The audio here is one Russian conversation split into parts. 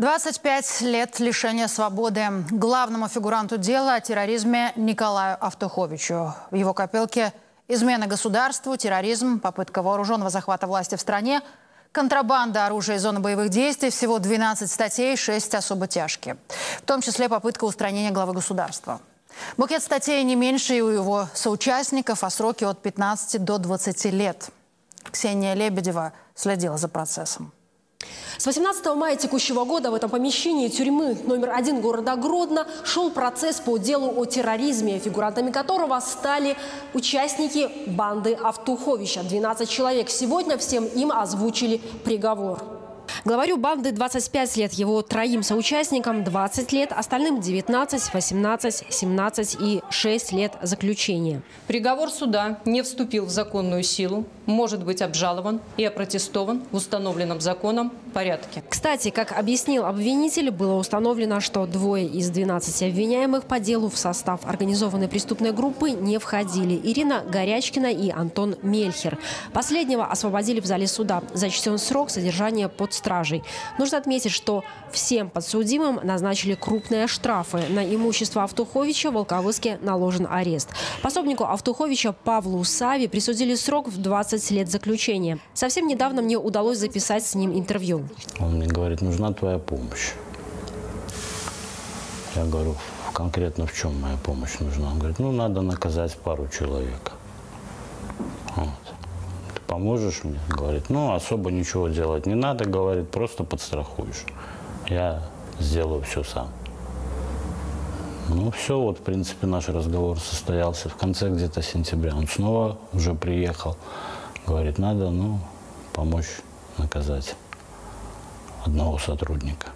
25 лет лишения свободы. Главному фигуранту дела о терроризме Николаю Автуховичу. В его копилке измена государству, терроризм, попытка вооруженного захвата власти в стране, контрабанда оружия из зоны боевых действий, всего 12 статей, 6 особо тяжкие. В том числе попытка устранения главы государства. Букет статей не меньше и у его соучастников, а сроки от 15 до 20 лет. Ксения Лебедева следила за процессом. С 18 мая текущего года в этом помещении тюрьмы номер один города Гродно шел процесс по делу о терроризме, фигурантами которого стали участники банды Автуховича. 12 человек. Сегодня всем им озвучили приговор. Главарю банды 25 лет, его троим соучастникам 20 лет, остальным 19, 18, 17 и 6 лет заключения. Приговор суда не вступил в законную силу, может быть обжалован и опротестован в установленном законом порядке. Кстати, как объяснил обвинитель, было установлено, что двое из 12 обвиняемых по делу в состав организованной преступной группы не входили. Ирина Горячкина и Антон Мельхер. Последнего освободили в зале суда. Зачтен срок содержания под стражей. Нужно отметить, что всем подсудимым назначили крупные штрафы. На имущество Автуховича в Волковыске наложен арест. Пособнику Автуховича Павлу Сави присудили срок в 20 лет заключения. Совсем недавно мне удалось записать с ним интервью. Он мне говорит, нужна твоя помощь. Я говорю, конкретно в чем моя помощь нужна? Он говорит, ну, надо наказать пару человек. Поможешь мне? Говорит, ну, особо ничего делать не надо, говорит, просто подстрахуешь. Я сделаю все сам. Ну, все, вот, в принципе, наш разговор состоялся в конце где-то сентября. Он снова уже приехал. Говорит, надо, ну, помочь наказать одного сотрудника.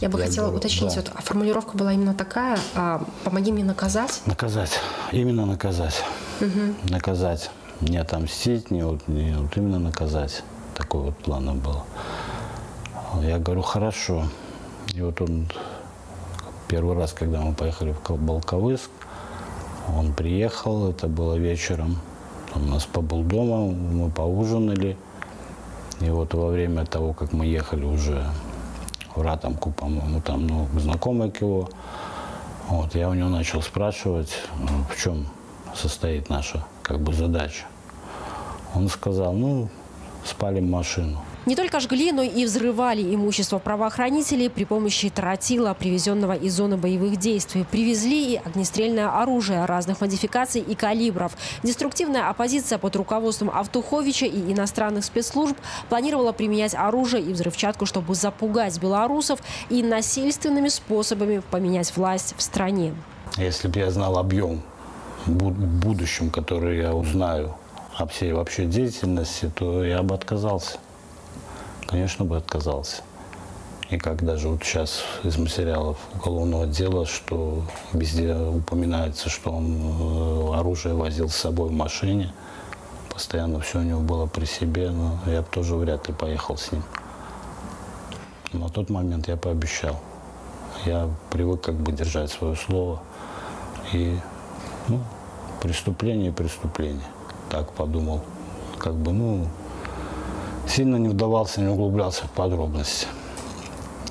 Я бы Я хотела говорю, уточнить, да. вот а формулировка была именно такая, а, помоги мне наказать? Наказать, именно наказать. Угу. Наказать не отомстить, не, вот, не вот именно наказать. Такой вот план был. Я говорю, хорошо. И вот он первый раз, когда мы поехали в Балковыск, он приехал, это было вечером. Он у нас побыл дома, мы поужинали. И вот во время того, как мы ехали уже в Ратомку, по-моему, там ну, знакомый к его, вот, я у него начал спрашивать, в чем состоит наша как бы задача. Он сказал, ну, спалим машину. Не только жгли, но и взрывали имущество правоохранителей при помощи тротила, привезенного из зоны боевых действий. Привезли и огнестрельное оружие разных модификаций и калибров. Деструктивная оппозиция под руководством Автуховича и иностранных спецслужб планировала применять оружие и взрывчатку, чтобы запугать белорусов и насильственными способами поменять власть в стране. Если бы я знал объем будущем, который я узнаю о всей вообще деятельности, то я бы отказался. Конечно, бы отказался. И как даже вот сейчас из материалов уголовного дела, что везде упоминается, что он э, оружие возил с собой в машине, постоянно все у него было при себе, но я бы тоже вряд ли поехал с ним. На тот момент я пообещал. Я привык как бы держать свое слово. И ну, преступление и преступление. Так подумал. Как бы, ну, сильно не вдавался, не углублялся в подробности.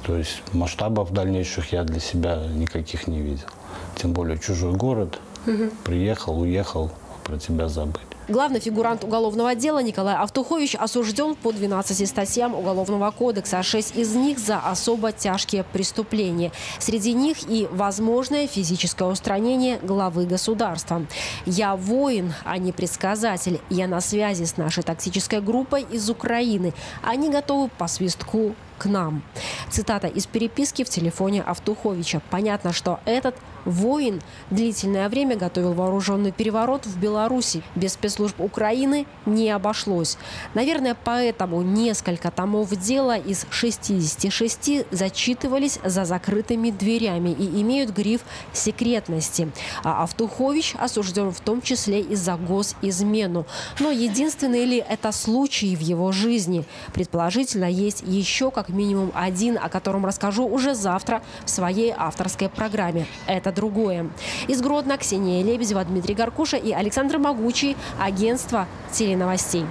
То есть масштабов дальнейших я для себя никаких не видел. Тем более чужой город. Угу. Приехал, уехал, про тебя забыть. Главный фигурант уголовного дела Николай Автухович осужден по 12 статьям Уголовного кодекса. Шесть из них за особо тяжкие преступления. Среди них и возможное физическое устранение главы государства. «Я воин, а не предсказатель. Я на связи с нашей тактической группой из Украины. Они готовы по свистку к нам. Цитата из переписки в телефоне Автуховича. Понятно, что этот воин длительное время готовил вооруженный переворот в Беларуси. Без спецслужб Украины не обошлось. Наверное, поэтому несколько томов дела из 66 зачитывались за закрытыми дверями и имеют гриф секретности. А Автухович осужден в том числе и за госизмену. Но единственный ли это случай в его жизни? Предположительно, есть еще как минимум один, о котором расскажу уже завтра в своей авторской программе. Это другое. Из Гродно Ксения Лебедева, Дмитрий Гаркуша и Александр Могучий. Агентство теленовостей.